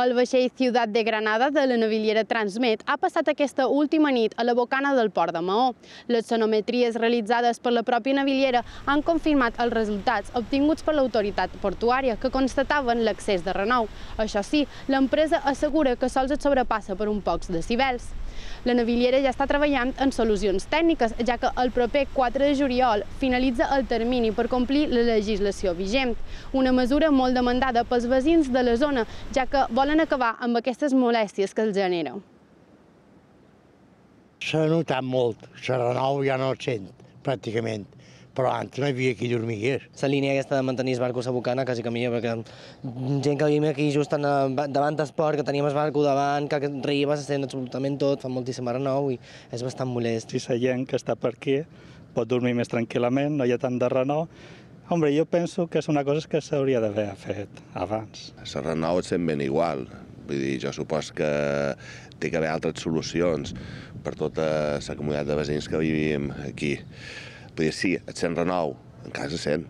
El vaixell Ciutat de Granada de la naviliera Transmet ha passat aquesta última nit a la bocana del port de Maó. Les sonometries realitzades per la pròpia naviliera han confirmat els resultats obtinguts per l'autoritat portuària, que constataven l'accés de renou. Això sí, l'empresa assegura que sols et sobrepassa per un pocs decibels. La naviliera ja està treballant en solucions tècniques, ja que el proper 4 de juliol finalitza el termini per complir la legislació vigent, una mesura molt demandada pels veïns de la zona, ja que volen acabar amb aquestes molèsties que els genera. S'ha notat molt, renou ja no el sent, pràcticament, però antes no hi havia qui dormigués. La línia aquesta de mantenir el barco a la bocana quasi que millor, perquè gent que vivim aquí just en, davant del port, que teníem el barco davant, que arriba, se sent absolutament tot, fa moltíssima renou i és bastant molest. Si la gent que està per aquí pot dormir més tranquil·lament, no hi ha tant de renou, Hombre, jo penso que és una cosa que s'hauria d'haver fet abans. La renou et sent ben igual. Vull dir, jo supos que té que haver altres solucions per tota la comunitat de veïns que vivim aquí. Dir, sí, et sent renou, en casa sent,